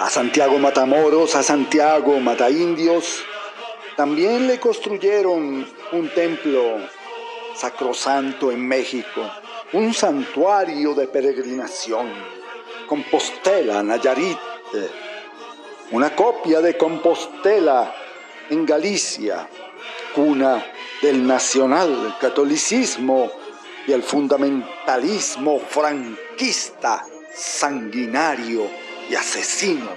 A Santiago Matamoros, a Santiago Mataindios, también le construyeron un templo sacrosanto en México, un santuario de peregrinación, Compostela, Nayarit, una copia de Compostela en Galicia, cuna del nacional catolicismo y el fundamentalismo franquista, sanguinario y asesino